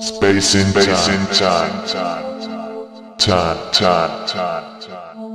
Space and time. Time, time, time, time.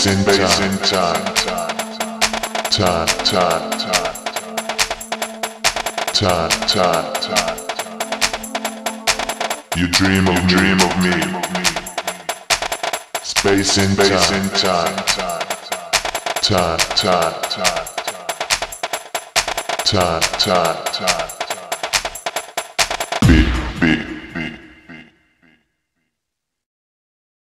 space in time. Time, time, time, time, time, time. You dream of, you dream of me. Space and space and time. Time, time, time, time, time, time.